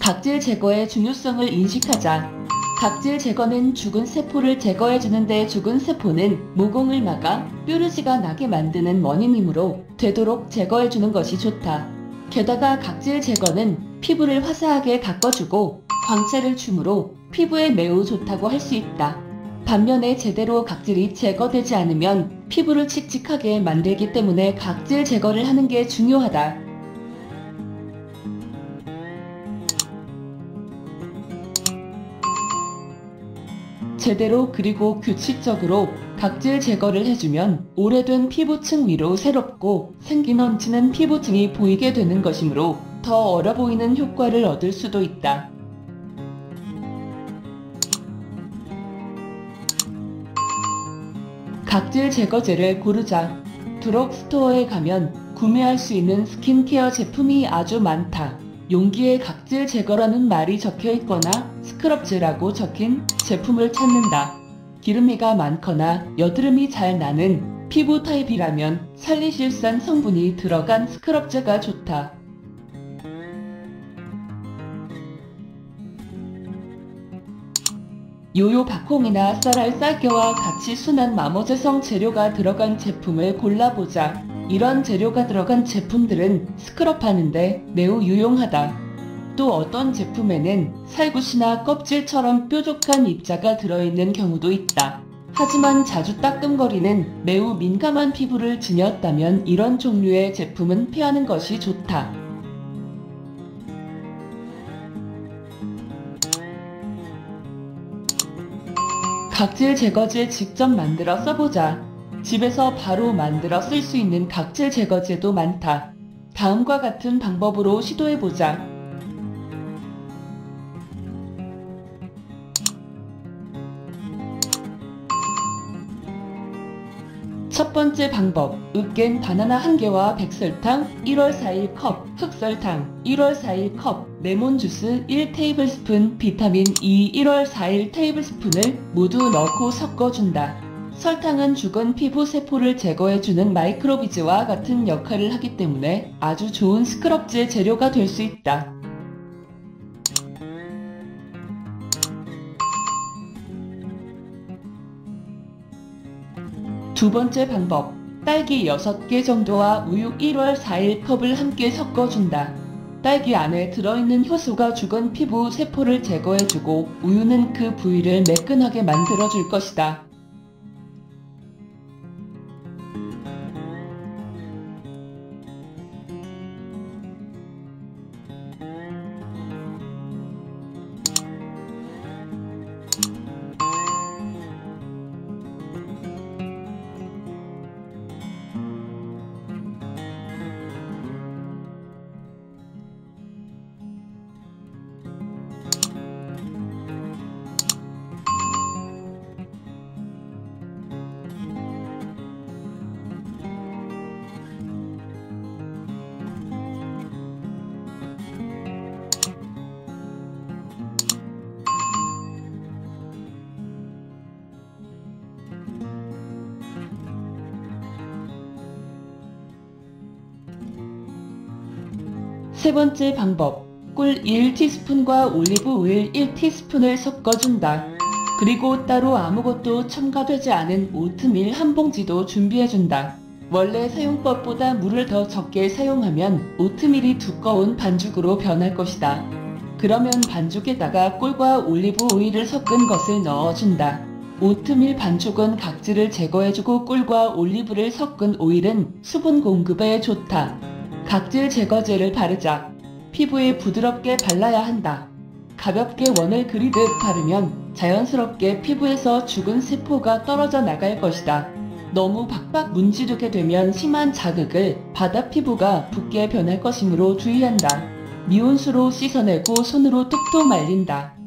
각질 제거의 중요성을 인식하자. 각질 제거는 죽은 세포를 제거해주는데 죽은 세포는 모공을 막아 뾰루지가 나게 만드는 원인이므로 되도록 제거해주는 것이 좋다. 게다가 각질 제거는 피부를 화사하게 가꿔주고 광채를 주므로 피부에 매우 좋다고 할 수 있다. 반면에 제대로 각질이 제거되지 않으면 피부를 칙칙하게 만들기 때문에 각질 제거를 하는 게 중요하다. 제대로 그리고 규칙적으로 각질 제거를 해주면 오래된 피부층 위로 새롭고 생기 넘치는 피부층이 보이게 되는 것이므로 더 어려 보이는 효과를 얻을 수도 있다. 각질 제거제를 고르자. 드럭스토어에 가면 구매할 수 있는 스킨케어 제품이 아주 많다. 용기에 각질 제거라는 말이 적혀 있거나 스크럽즈라고 적힌 제품을 찾는다. 기름이가 많거나 여드름이 잘 나는 피부 타입이라면 살리실산 성분이 들어간 스크럽즈가 좋다. 요요 박홍이나 쌀알 쌀겨와 같이 순한 마모제성 재료가 들어간 제품을 골라보자. 이런 재료가 들어간 제품들은 스크럽하는데 매우 유용하다. 또 어떤 제품에는 살구시나 껍질처럼 뾰족한 입자가 들어있는 경우도 있다. 하지만 자주 따끔거리는 매우 민감한 피부를 지녔다면 이런 종류의 제품은 피하는 것이 좋다. 각질 제거제 직접 만들어 써보자. 집에서 바로 만들어 쓸 수 있는 각질 제거제도 많다. 다음과 같은 방법으로 시도해보자. 첫 번째 방법, 으깬 바나나 한 개와 백설탕 1월 4일 컵, 흑설탕 1월 4일 컵, 레몬 주스 1테이블스푼, 비타민 E 1월 4일 테이블스푼을 모두 넣고 섞어준다. 설탕은 죽은 피부 세포를 제거해주는 마이크로비즈와 같은 역할을 하기 때문에 아주 좋은 스크럽제 재료가 될 수 있다. 두 번째 방법, 딸기 6개 정도와 우유 1월 4일 컵을 함께 섞어준다. 딸기 안에 들어있는 효소가 죽은 피부 세포를 제거해주고 우유는 그 부위를 매끈하게 만들어줄 것이다. 세 번째 방법, 꿀 1티스푼과 올리브 오일 1티스푼을 섞어준다. 그리고 따로 아무것도 첨가되지 않은 오트밀 한 봉지도 준비해준다. 원래 사용법보다 물을 더 적게 사용하면 오트밀이 두꺼운 반죽으로 변할 것이다. 그러면 반죽에다가 꿀과 올리브 오일을 섞은 것을 넣어준다. 오트밀 반죽은 각질을 제거해주고 꿀과 올리브를 섞은 오일은 수분 공급에 좋다. 각질 제거제를 바르자 피부에 부드럽게 발라야 한다. 가볍게 원을 그리듯 바르면 자연스럽게 피부에서 죽은 세포가 떨어져 나갈 것이다. 너무 박박 문지르게 되면 심한 자극을 받아 피부가 붓게 변할 것이므로 주의한다. 미온수로 씻어내고 손으로 톡톡 말린다.